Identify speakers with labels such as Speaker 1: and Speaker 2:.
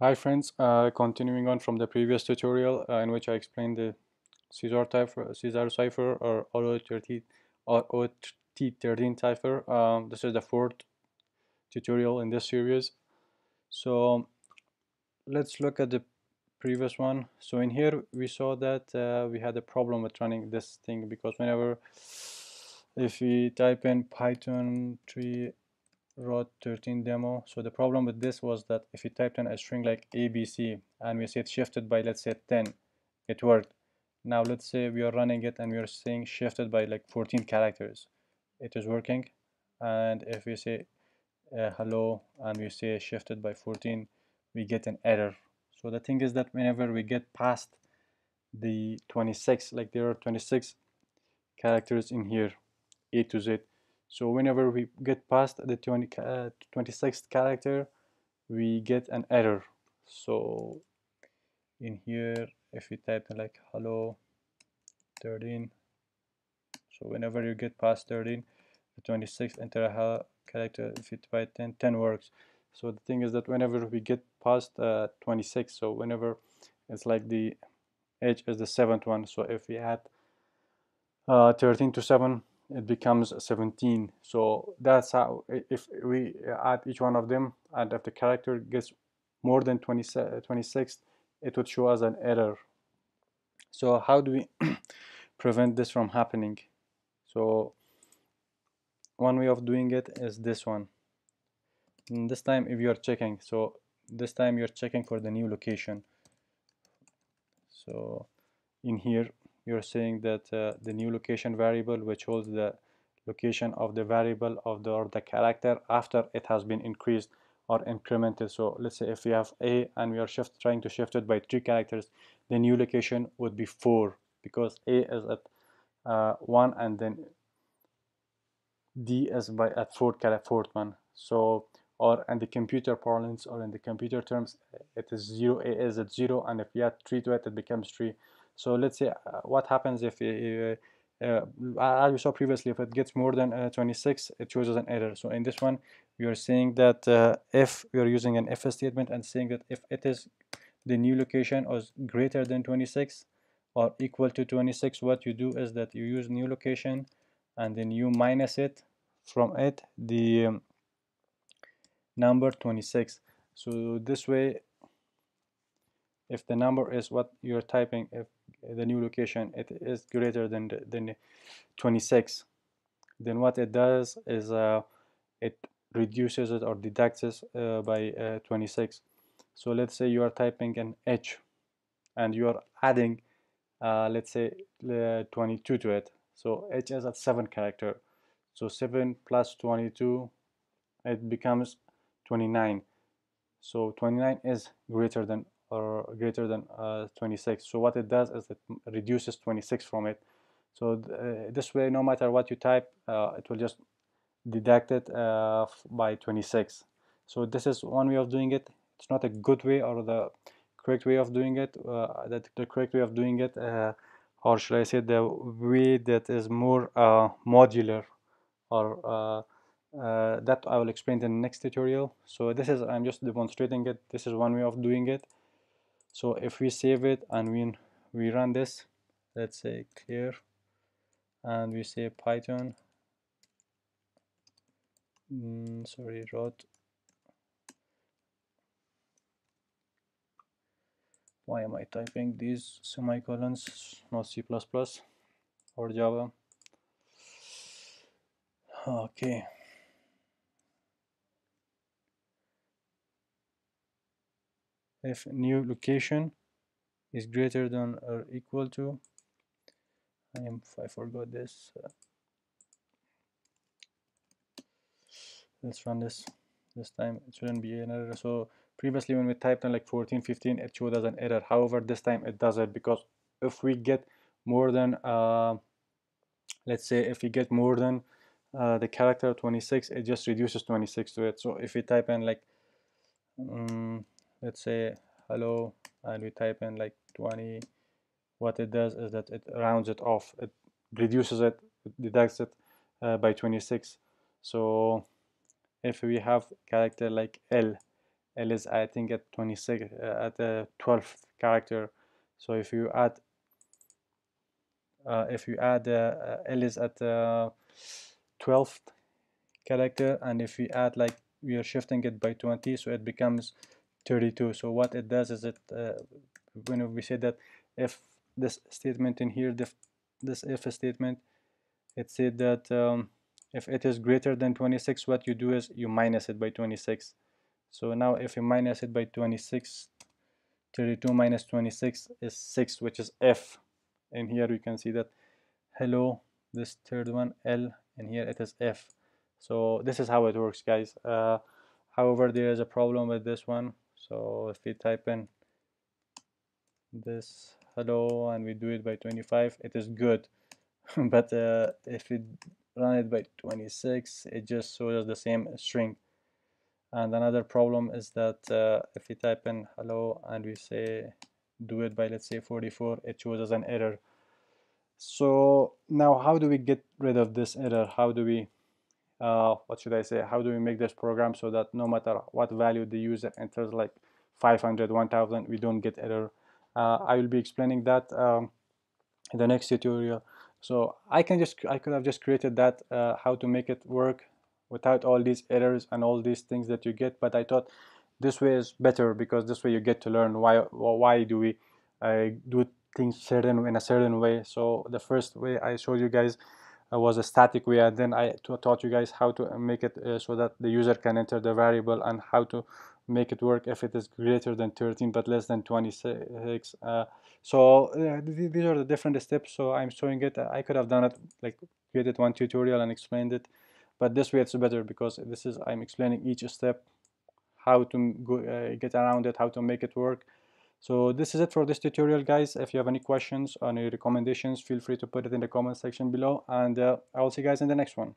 Speaker 1: Hi friends, uh, continuing on from the previous tutorial uh, in which I explained the Caesar cipher, Caesar cipher or ROT13 or ROT13 cipher. Um, this is the fourth tutorial in this series. So let's look at the previous one. So in here we saw that uh, we had a problem with running this thing because whenever if we type in Python 3 Rot 13 demo. So the problem with this was that if you typed in a string like ABC and we say it shifted by let's say 10, it worked. Now let's say we are running it and we are saying shifted by like 14 characters. It is working. And if we say uh, hello and we say shifted by 14, we get an error. So the thing is that whenever we get past the 26, like there are 26 characters in here, A to Z, so whenever we get past the 20, uh, 26th character, we get an error. So in here, if we type like hello 13, so whenever you get past 13, the 26th enter a character, if you type 10, 10 works. So the thing is that whenever we get past uh, 26, so whenever it's like the edge is the seventh one, so if we add uh, 13 to 7, it becomes 17 so that's how if we add each one of them and if the character gets more than 20, 26 it would show us an error. So how do we prevent this from happening? So one way of doing it is this one. And this time if you are checking so this time you're checking for the new location. So in here you're saying that uh, the new location variable which holds the location of the variable of the or the character after it has been increased or incremented. So let's say if we have a and we are shift trying to shift it by three characters the new location would be four because a is at uh, one and then d is by at fourth fourth one. So or in the computer parlance or in the computer terms it is zero a is at zero and if we add three to it it becomes three so let's say uh, what happens if uh, uh, as we saw previously, if it gets more than uh, 26, it shows us an error. So in this one, we are saying that if we are using an if statement and saying that if it is the new location is greater than 26 or equal to 26, what you do is that you use new location and then you minus it from it the um, number 26. So this way, if the number is what you're typing, if the new location it is greater than than 26 then what it does is uh, it reduces it or deducts it uh, by uh, 26 so let's say you are typing an h and you are adding uh, let's say 22 to it. So h is a 7 character. So 7 plus 22 it becomes 29 so 29 is greater than or greater than uh, 26 so what it does is it reduces 26 from it. So th uh, this way no matter what you type uh, it will just deduct it uh, by 26 so this is one way of doing it. It's not a good way or the correct way of doing it uh, that the correct way of doing it uh, or should I say the way that is more modular or that I will explain in the next tutorial. So this is I'm just demonstrating it. This is one way of doing it so if we save it and we we run this let's say clear and we say python mm, sorry rot why am I typing these semicolons? Not C++ or Java. Okay if new location is greater than or equal to I am I forgot this uh, let's run this this time it shouldn't be an error. So previously when we typed in like 14 15 it showed us an error. However this time it does it because if we get more than uh, let's say if we get more than uh, the character 26 it just reduces 26 to it. So if we type in like um, let's say hello and we type in like 20 what it does is that it rounds it off. It reduces it, it deducts it uh, by 26 so if we have character like L L is I think at 26 uh, at the 12th character. So if you add uh, if you add uh, L is at the 12th character and if we add like we are shifting it by 20 so it becomes 32 so what it does is it uh, when we say that if this statement in here this, if statement it said that um, if it is greater than 26 what you do is you minus it by 26 so now if you minus it by 26 32 minus 26 is 6 which is f. And here you can see that hello this third one l and here it is f. So this is how it works guys. Uh, however there is a problem with this one so if we type in this hello and we do it by 25 it is good. But uh, if we run it by 26 it just shows us the same string. And another problem is that uh, if we type in hello and we say do it by let's say 44 it shows us an error. So now how do we get rid of this error? How do we uh, what should I say how do we make this program so that no matter what value the user enters like 500 1000 we don't get error? Uh, I will be explaining that um, in the next tutorial. So I can just I could have just created that uh, how to make it work without all these errors and all these things that you get but I thought this way is better because this way you get to learn why why do we uh, do things certain in a certain way. So the first way I showed you guys was a static way and then I taught you guys how to make it uh, so that the user can enter the variable and how to make it work if it is greater than 13 but less than 26 uh, so uh, th these are the different steps so I'm showing it. I could have done it like created one tutorial and explained it but this way it's better because this is I'm explaining each step how to go, uh, get around it how to make it work so this is it for this tutorial guys. If you have any questions or any recommendations feel free to put it in the comment section below and uh, I will see you guys in the next one